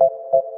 you